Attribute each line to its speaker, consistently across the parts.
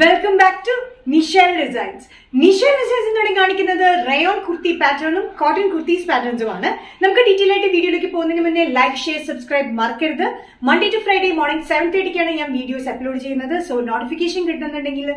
Speaker 1: Welcome back to Nishal designs Nishal ഡിസൈൻസിനോട് കാണിക്കുന്നത് rayon kurti പാറ്റേണും cotton kurtis പാറ്റേൺസും ആണ്. നമുക്ക് ഡീറ്റെയിൽ ആയിട്ട് വീഡിയോയിലേക്ക് പോകുന്നതിന് മുന്നേ ലൈക്ക് ഷെയർ സബ്സ്ക്രൈബ് മറക്കരുത്. Monday to Friday morning seven തേർട്ടിക്കാണ് ഞാൻ വീഡിയോസ് അപ്ലോഡ് ചെയ്യുന്നത്. സോ നോട്ടിഫിക്കേഷൻ കിട്ടുന്നുണ്ടെങ്കിൽ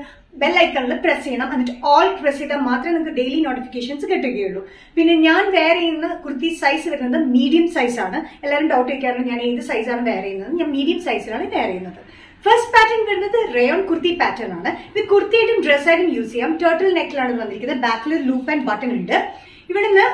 Speaker 1: ബെൽ ഐക്കണിൽ പ്രസ് ചെയ്യണം. എന്നിട്ട് ഓൾ പ്രസ് ചെയ്താൽ മാത്രമേ നിങ്ങൾക്ക് ഡെയിലി നോട്ടിഫിക്കേഷൻസ് കിട്ടുകയുള്ളൂ. പിന്നെ ഞാൻ വെയർ ചെയ്യുന്ന കുർത്തി സൈസ് വരുന്നത് മീഡിയം സൈസ് ആണ്. എല്ലാവരും ഡൗട്ട് വയ്ക്കാറുണ്ട് ഞാൻ ഏത് സൈസാണ് വെയർ ചെയ്യുന്നത്. ഞാൻ മീഡിയം സൈസിലാണ് വെയർ ചെയ്യുന്നത്. ഫസ്റ്റ് പാറ്റേൺ വരുന്നത് റയോൺ കുർത്തി പാറ്റേൺ ആണ്. ഇത് കുർത്തിയായിട്ടും ഡ്രസ്സായിട്ടും യൂസ് ചെയ്യാം. ടേർട്ടിൽ നെക്കിലാണ് വന്നിരിക്കുന്നത്. ബാക്കിൽ ലൂപ്പ് ആൻഡ് ബട്ടൺ ഉണ്ട്. ഇവിടുന്ന്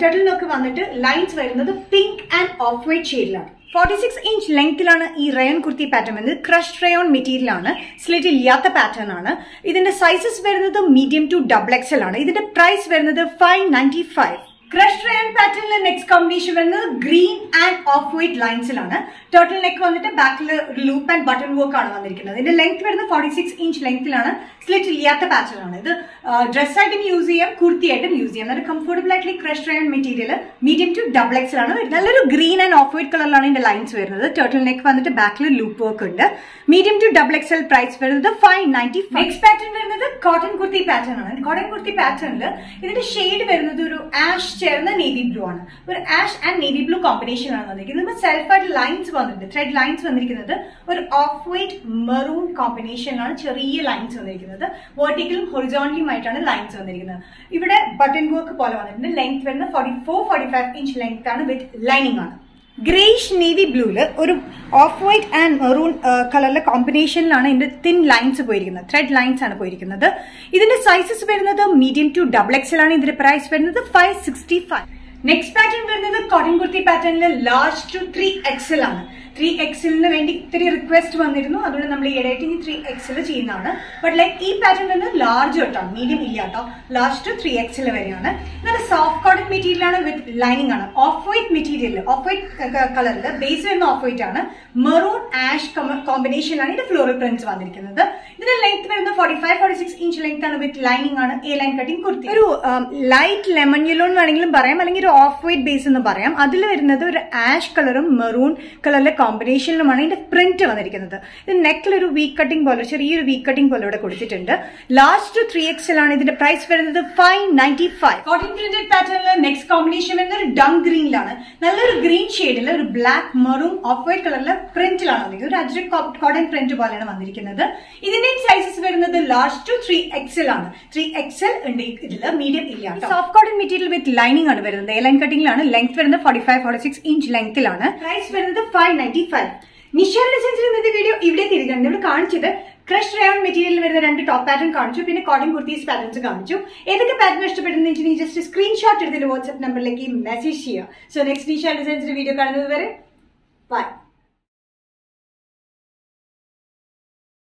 Speaker 1: ടേർട്ടിൽ നെക്ക് വന്നിട്ട് ലൈൻസ് വരുന്നത് പിങ്ക് ആൻഡ് ഓഫ് വൈറ്റ് ഷെയ്ഡിലാണ് ഫോർട്ടി സിക്സ് ഇഞ്ച് ലെങ്ത്തിലാണ് ഈ റയോൺ കുർത്തി പാറ്റേൺ വരുന്നത്. ക്രഷ് റയോൺ മെറ്റീരിയൽ ആണ്. സ്ലിറ്റ് ഇല്ലാത്ത പാറ്റേൺ ആണ്. ഇതിന്റെ സൈസസ് വരുന്നത് മീഡിയം ടു ഡബിൾ എക്സൽ ആണ്. ഇതിന്റെ പ്രൈസ് വരുന്നത് five ninety five crush rayon പാറ്റേണിലെ next combination വരുന്നത് ഗ്രീൻ ആൻഡ് ഓഫ് വൈറ്റ് ലൈൻസിലാണ് ടോട്ടൽ നെക്ക് വന്നിട്ട് ബാക്കിൽ ലൂപ്പ് ആൻഡ് ബട്ടൺ വർക്ക് ആണ് വന്നിരിക്കുന്നത്. ഇതിന്റെ ലെങ്ത് വരുന്നത് ഫോർട്ടി സിക്സ് ഇഞ്ച് ലെങ്ത്തിലാണ് സ്ലിറ്റ് ഇല്ലാത്ത പാറ്റേൺ ആണ്. ഇത് ഡ്രസ്സായിട്ടും യൂസ് ചെയ്യാം കുർത്തിയായിട്ടും യൂസ് ചെയ്യാം. നല്ല കംഫർട്ടബിൾ ആയിട്ട് crush rayon material medium to double X ആണ് നല്ലൊരു ഗ്രീൻ ആൻഡ് ഓഫ് വൈറ്റ് കളറിലാണ് ഇതിന്റെ ലൈൻസ് വരുന്നത്. ടോട്ടൽ നെക്ക് വന്നിട്ട് ബാക്കിൽ ലൂപ്പ് വർക്ക് ഉണ്ട്. Medium to double X L price വരുന്നത് ഫൈവ് നയന്റി നെക്സ്റ്റ് പാറ്റേൺ വരുന്നത് കോട്ടൺ കുർത്തി പാറ്റേൺ ആണ്. കോട്ടൺ കുർത്തി പാറ്റേണിൽ ഇതിന്റെ ഷെയ്ഡ് വരുന്നത് ഒരു ആഷ് ചേർന്ന നേവി ബ്ലൂ ആണ്. ഒരു ash and navy blue combination ആണ് വന്നിരിക്കുന്നത്. നമ്മൾ സെൽഫായിട്ട് ലൈൻസ് വന്നിട്ടുണ്ട്. ത്രെഡ് ലൈൻസ് വന്നിരിക്കുന്നത് ഒരു ഓഫ് വൈറ്റ് മെറൂൺ കോമ്പിനേഷനിലാണ് ചെറിയ ലൈൻസ് വന്നിരിക്കുന്നത്. വെർട്ടിക്കലും ഹൊറിസോണ്ടലിയും ആയിട്ടാണ് ലൈൻസ് വന്നിരിക്കുന്നത്. ഇവിടെ ബട്ടൺ വർക്ക് പോലെ വന്നിട്ടുണ്ട്. ലെങ്ത് വരുന്നത് forty four forty five inch length ആണ് വിത്ത് ലൈനിങ് ആണ്. ഗ്രേഷ് നേവി ബ്ലൂൽ ഒരു ഓഫ് വൈറ്റ് ആൻഡ് മെറൂൺ കളറിലെ കോമ്പിനേഷനിലാണ് ഇതിന്റെ തിൻ ലൈൻസ് പോയിരിക്കുന്നത്. ത്രെഡ് ലൈൻസ് ആണ് പോയിരിക്കുന്നത്. ഇതിന്റെ സൈസസ് വരുന്നത് മീഡിയം ടു ഡബിൾ എക്സൽ ആണ് ഇതിന്റെ പ്രൈസ് വരുന്നത് five sixty five next pattern വരുന്നത് കോട്ടൺ കുർത്തി പാറ്റേണിൽ ലാർജ് ടു ത്രീ എക്സൽ ആണ്. ത്രീ എക്സലിന് വേണ്ടി ഇത്തിരി റിക്വസ്റ്റ് വന്നിരുന്നു. അതുകൊണ്ട് നമ്മൾ ഈയിടെയായിട്ട് ഇനി ത്രീ എക്സൽ ചെയ്യുന്നതാണ്. ബട്ട് ലൈക്ക് ഈ പാറ്റേൺ വരുന്നത് ലാർജ് കേട്ടോ മീഡിയം ഇല്ല കേട്ടോ ലാർജ് ടു ത്രീ എക്സൽ വരെയാണ്. നല്ല സോഫ്റ്റ് കോട്ടൺ മെറ്റീരിയൽ ആണ് വിത്ത് ലൈനിങ് ആണ്. Off white material off white കളറിൽ ബേസ് വരുന്ന ഓഫ് വൈറ്റ് ആണ് മെറൂൺ ആഷ് കോമ്പിനേഷനിലാണ് ഇത് ഫ്ലോറൽ പ്രിന്റ്സ് വന്നിരിക്കുന്നത്. ഇതിന്റെ ലെങ്ത് വരുന്നത് forty five forty six inch length ആണ് വിത്ത് ലൈനിങ് ആണ്. A line cutting kurti. ഒരു ലൈറ്റ് ലെമൺ യെല്ലോ എന്ന് വേണമെങ്കിലും പറയാം. അല്ലെങ്കിൽ ഒരു ഓഫ് വൈറ്റ് ബേസ് എന്ന് പറയാം. അതിൽ വരുന്നത് ഒരു ആഷ് കളറും മെറൂൺ കളറിലെ കോമ്പിനേഷനിലുമാണ് ഇതിന്റെ പ്രിന്റ് വന്നിരിക്കുന്നത്. ഇത് നെക്കിൽ ഒരു വീക്ക് കട്ടിംഗ് പോലെ ചെറിയൊരു വീക്ക് കട്ടിംഗ് പോലെ ഇവിടെ കൊടുത്തിട്ടുണ്ട്. ലാസ്റ്റ് ത്രീ എക്സൽ ആണ് ഇതിന്റെ പ്രൈസ് വരുന്നത് five ninety five cotton printed പാറ്റേണിൽ നെക്സ്റ്റ് കോമ്പിനേഷൻ വരുന്നത് ഒരു ഡങ് ഗ്രീനിലാണ് നല്ലൊരു ഗ്രീൻ ഷെയ്ഡിൽ ഒരു ബ്ലാക്ക് മെറൂൺ ഓഫ് വൈറ്റ് കളറിലെ പ്രിന്റിലാണ് വന്നിരിക്കുന്നത്. ഒരു അജ്രക് കോട്ടൺ പ്രിന്റ് പോലെയാണ് വന്നിരിക്കുന്നത്. ഇതിന്റെ സൈസസ് വരുന്നത് ലാർജ് ടു ത്രീ എക്സൽ ആണ്. ത്രീ എക്സൽ ഉണ്ട്. ഇതിൽ മീഡിയം ഇല്ല soft cotton material with lining ആണ് വരുന്നത്. എ ലൈൻ കട്ടിംഗിലാണ് ലെങ്ത് വരുന്നത് forty five forty six inch ലെങ്ത്തിലാണ് price വരുന്നത് ഫൈവ് നയന്റി ഫൈവ് നിഷാന്റെ ഡിസൈൻസിൽ ഇന്നത്തെ വീഡിയോ ഇവിടെ തിരികെ നമ്മൾ കാണിച്ചത് ക്രഷ് റയോൺ മെറ്റീരിയൽ വരുന്ന രണ്ട് ടോപ്പ് പാറ്റേൺ കാണിച്ചു. പിന്നെ കോട്ടൺ കുർത്തീസ് പാറ്റേൺസ് കാണിച്ചു. ഏതൊക്കെ പാറ്റേൺ ഇഷ്ടപ്പെടുന്ന വെച്ചിട്ടുണ്ടെങ്കിൽ ജസ്റ്റ് സ്ക്രീൻഷോട്ട് എടുത്തിട്ട് വാട്സ്ആപ്പ് നമ്പറിലേക്ക് മെസ്സേജ് ചെയ്യുക. സോ നെക്സ്റ്റ് നിഷാന്റെ ഡിസൈൻസിന്റെ വീഡിയോ കാണുന്നത് വരെ. ബൈ